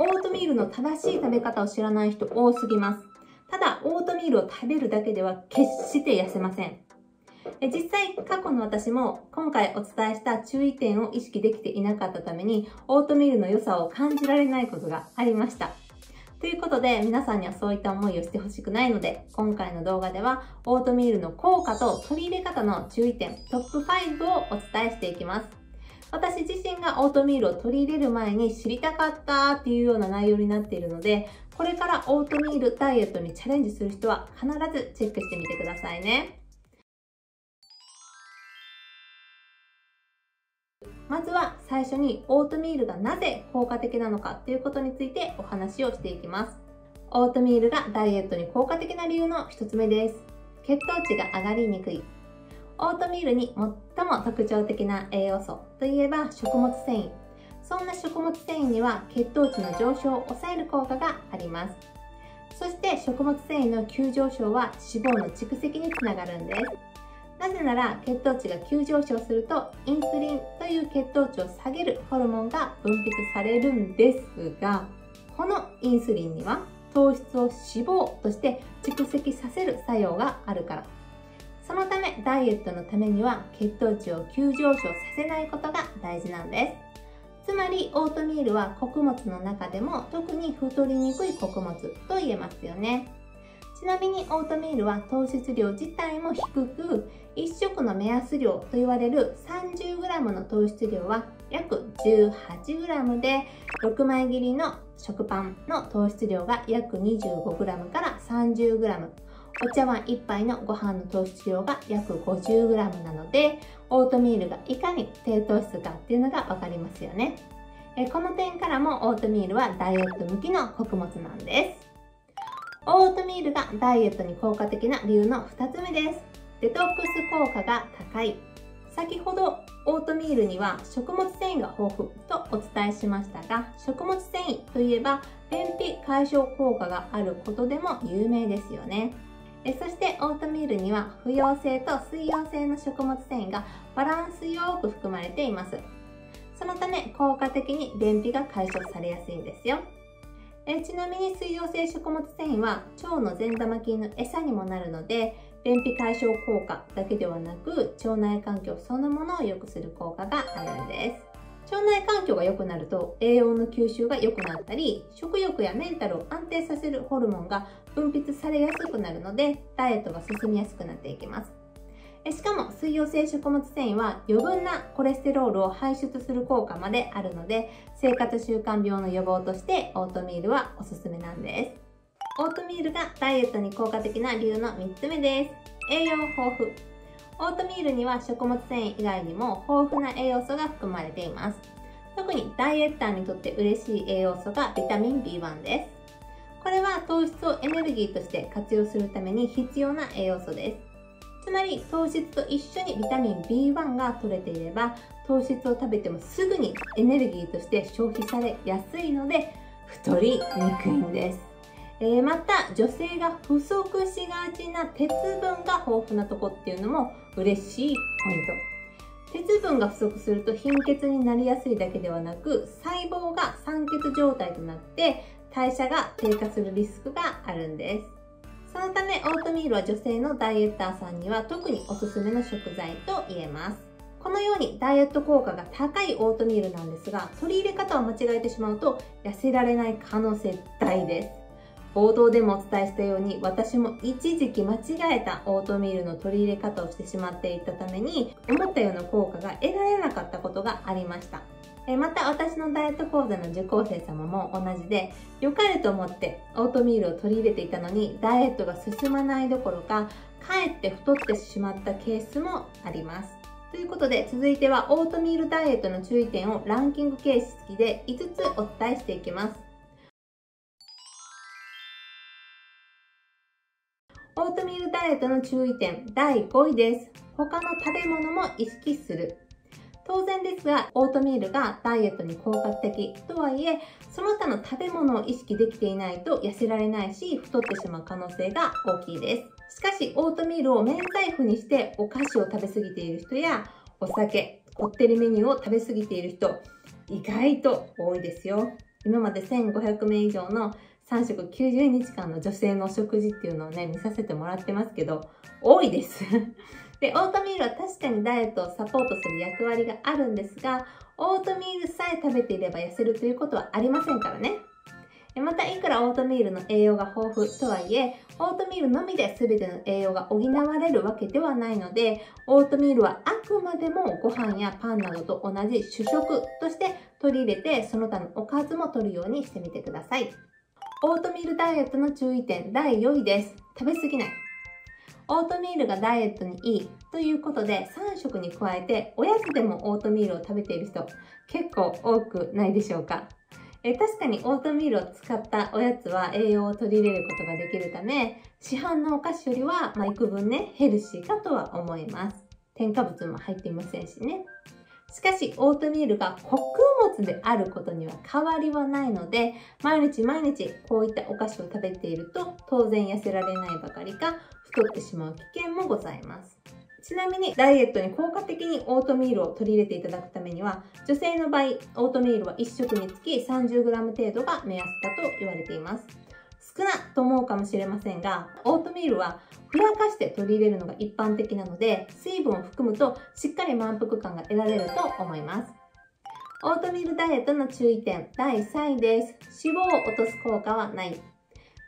オートミールの正しい食べ方を知らない人多すぎます。ただ、オートミールを食べるだけでは決して痩せません。実際、過去の私も今回お伝えした注意点を意識できていなかったために、オートミールの良さを感じられないことがありました。ということで、皆さんにはそういった思いをしてほしくないので、今回の動画では、オートミールの効果と取り入れ方の注意点、トップ5をお伝えしていきます。私自身がオートミールを取り入れる前に知りたかったっていうような内容になっているので、これからオートミールダイエットにチャレンジする人は必ずチェックしてみてくださいね。まずは最初にオートミールがなぜ効果的なのかということについてお話をしていきます。オートミールがダイエットに効果的な理由の一つ目です。血糖値が上がりにくい。オートミールに最も特徴的な栄養素といえば食物繊維。そんな食物繊維には血糖値の上昇を抑える効果があります。そして食物繊維の急上昇は脂肪の蓄積につながるんです。なぜなら血糖値が急上昇するとインスリンという血糖値を下げるホルモンが分泌されるんですがこのインスリンには糖質を脂肪として蓄積させる作用があるからそのためダイエットのためには血糖値を急上昇させないことが大事なんです。つまりオートミールは穀物の中でも特に太りにくい穀物と言えますよね。ちなみにオートミールは糖質量自体も低く1食の目安量と言われる 30g の糖質量は約 18g で6枚切りの食パンの糖質量が約 25g から 30g お茶碗1杯のご飯の糖質量が約 50g なのでオートミールがいかに低糖質かっていうのが分かりますよねえこの点からもオートミールはダイエット向きの穀物なんですオートミールがダイエットに効果的な理由の2つ目です。デトックス効果が高い。先ほどオートミールには食物繊維が豊富とお伝えしましたが、食物繊維といえば便秘解消効果があることでも有名ですよね。えそしてオートミールには不溶性と水溶性の食物繊維がバランスよく含まれています。そのため効果的に便秘が解消されやすいんですよ。えちなみに水溶性食物繊維は腸の善玉菌の餌にもなるので便秘解消効果だけではなく腸内環境そのものを良くする効果があるんです腸内環境が良くなると栄養の吸収が良くなったり食欲やメンタルを安定させるホルモンが分泌されやすくなるのでダイエットが進みやすくなっていきます。しかも水溶性食物繊維は余分なコレステロールを排出する効果まであるので生活習慣病の予防としてオートミールはおすすめなんです。オートミールがダイエットに効果的な理由の3つ目です。栄養豊富。オートミールには食物繊維以外にも豊富な栄養素が含まれています。特にダイエッターにとって嬉しい栄養素がビタミン B1 です。これは糖質をエネルギーとして活用するために必要な栄養素です。つまり糖質と一緒にビタミン B1 が取れていれば糖質を食べてもすぐにエネルギーとして消費されやすいので太りにくいんです、え、また女性が不足しがちな鉄分が豊富なとこっていうのも嬉しいポイント鉄分が不足すると貧血になりやすいだけではなく細胞が酸欠状態となって代謝が低下するリスクがあるんですそのためオートミールは女性のダイエッターさんには特におすすめの食材と言えます。このようにダイエット効果が高いオートミールなんですが、取り入れ方を間違えてしまうと痩せられない可能性大です。冒頭でもお伝えしたように私も一時期間違えたオートミールの取り入れ方をしてしまっていたために思ったような効果が得られなかったことがありました。また私のダイエット講座の受講生様も同じで良かれと思ってオートミールを取り入れていたのにダイエットが進まないどころかかえって太ってしまったケースもありますということで続いてはオートミールダイエットの注意点をランキング形式で5つお伝えしていきますオートミールダイエットの注意点第5位です他の食べ物も意識する当然ですが、オートミールがダイエットに効果的とはいえ、その他の食べ物を意識できていないと痩せられないし、太ってしまう可能性が大きいです。しかし、オートミールを免罪符にしてお菓子を食べ過ぎている人や、お酒、こってりメニューを食べ過ぎている人、意外と多いですよ。今まで1500名以上の3食90日間の女性のお食事っていうのをね、見させてもらってますけど、多いです。で、オートミールは確かにダイエットをサポートする役割があるんですが、オートミールさえ食べていれば痩せるということはありませんからね。また、いくらオートミールの栄養が豊富とはいえ、オートミールのみで全ての栄養が補われるわけではないので、オートミールはあくまでもご飯やパンなどと同じ主食として取り入れて、その他のおかずも取るようにしてみてください。オートミールダイエットの注意点第4位です。食べ過ぎない。オートミールがダイエットにいいということで3食に加えておやつでもオートミールを食べている人結構多くないでしょうか？え確かにオートミールを使ったおやつは栄養を取り入れることができるため、市販のお菓子よりは、まあ、幾分ね、ヘルシーかとは思います。添加物も入っていませんしね。しかし、オートミールが穀物であることには変わりはないので、毎日毎日こういったお菓子を食べていると、当然痩せられないばかりか、太ってしまう危険もございます。ちなみにダイエットに効果的にオートミールを取り入れていただくためには女性の場合オートミールは1食につき 30g 程度が目安だと言われています少なと思うかもしれませんがオートミールはふやかして取り入れるのが一般的なので水分を含むとしっかり満腹感が得られると思いますオートミールダイエットの注意点第3位です脂肪を落とす効果はない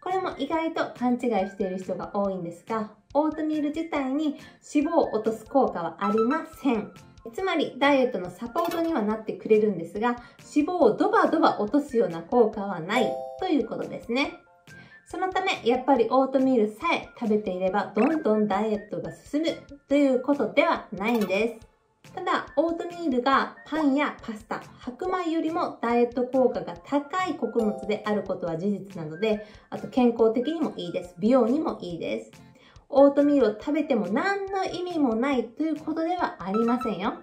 これも意外と勘違いしている人が多いんですが、オートミール自体に脂肪を落とす効果はありません。つまり、ダイエットのサポートにはなってくれるんですが、脂肪をドバドバ落とすような効果はないということですね。そのため、やっぱりオートミールさえ食べていれば、どんどんダイエットが進むということではないんです。ただ、オートミールがパンやパスタ、白米よりもダイエット効果が高い穀物であることは事実なので、あと健康的にもいいです。美容にもいいです。オートミールを食べても何の意味もないということではありませんよ。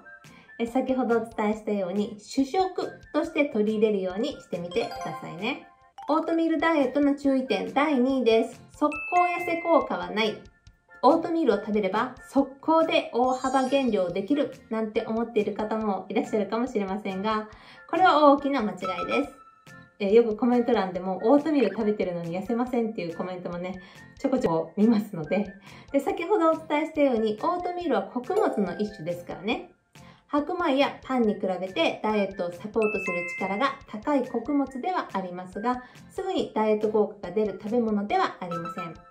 え先ほどお伝えしたように主食として取り入れるようにしてみてくださいね。オートミールダイエットの注意点第2位です。速攻痩せ効果はない。オートミールを食べれば速攻で大幅減量できるなんて思っている方もいらっしゃるかもしれませんが、これは大きな間違いです。えよくコメント欄でもオートミール食べてるのに痩せませんっていうコメントもね、ちょこちょこ見ますので。で、先ほどお伝えしたように、オートミールは穀物の一種ですからね。白米やパンに比べてダイエットをサポートする力が高い穀物ではありますが、すぐにダイエット効果が出る食べ物ではありません。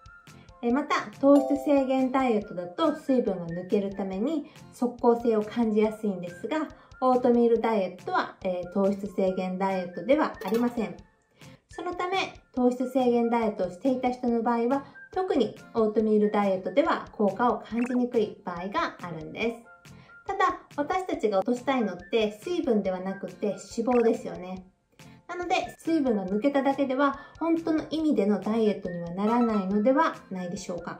また糖質制限ダイエットだと水分が抜けるために即効性を感じやすいんですがオートミールダイエットは、えー、糖質制限ダイエットではありませんそのため糖質制限ダイエットをしていた人の場合は特にオートミールダイエットでは効果を感じにくい場合があるんですただ私たちが落としたいのって水分ではなくて脂肪ですよねなので、水分が抜けただけでは、本当の意味でのダイエットにはならないのではないでしょうか。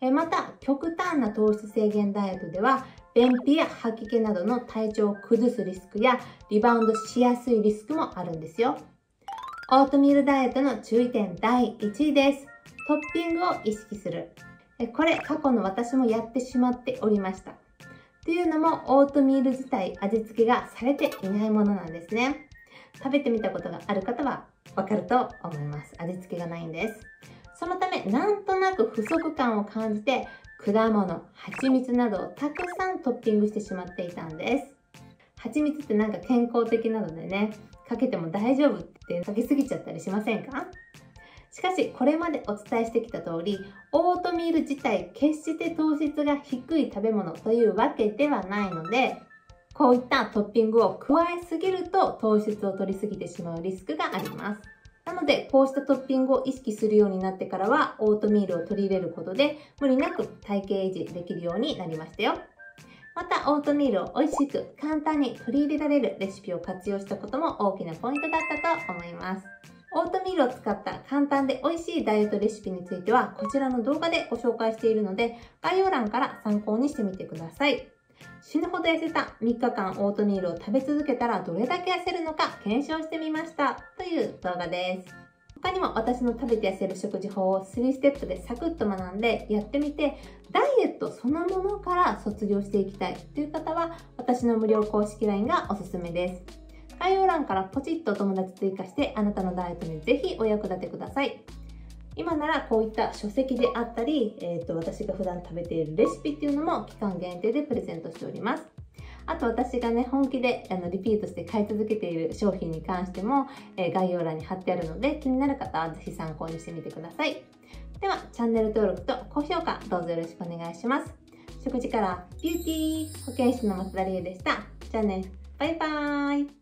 えまた、極端な糖質制限ダイエットでは、便秘や吐き気などの体調を崩すリスクや、リバウンドしやすいリスクもあるんですよ。オートミールダイエットの注意点第1位です。トッピングを意識する。これ、過去の私もやってしまっておりました。というのも、オートミール自体味付けがされていないものなんですね。食べてみたことがある方はわかると思います。味付けがないんです。そのため、なんとなく不足感を感じて、果物、蜂蜜などをたくさんトッピングしてしまっていたんです。蜂蜜ってなんか健康的なのでね、かけても大丈夫ってかけすぎちゃったりしませんか？しかし、これまでお伝えしてきた通り、オートミール自体決して糖質が低い食べ物というわけではないので、こういったトッピングを加えすぎると糖質を取りすぎてしまうリスクがあります。なので、こうしたトッピングを意識するようになってからは、オートミールを取り入れることで、無理なく体型維持できるようになりましたよ。また、オートミールを美味しく簡単に取り入れられるレシピを活用したことも大きなポイントだったと思います。オートミールを使った簡単で美味しいダイエットレシピについては、こちらの動画でご紹介しているので、概要欄から参考にしてみてください。死ぬほど痩せた3日間オートミールを食べ続けたらどれだけ痩せるのか検証してみましたという動画です。他にも私の食べて痩せる食事法を3ステップでサクッと学んでやってみてダイエットそのものから卒業していきたいという方は私の無料公式 LINE がおすすめです。概要欄からポチッと友達追加してあなたのダイエットにぜひお役立てください。今ならこういった書籍であったり、えーと、私が普段食べているレシピっていうのも期間限定でプレゼントしております。あと私がね、本気であのリピートして買い続けている商品に関しても、えー、概要欄に貼ってあるので気になる方はぜひ参考にしてみてください。では、チャンネル登録と高評価どうぞよろしくお願いします。食事からビューティー保健師の松田理恵でした。じゃあね、バイバーイ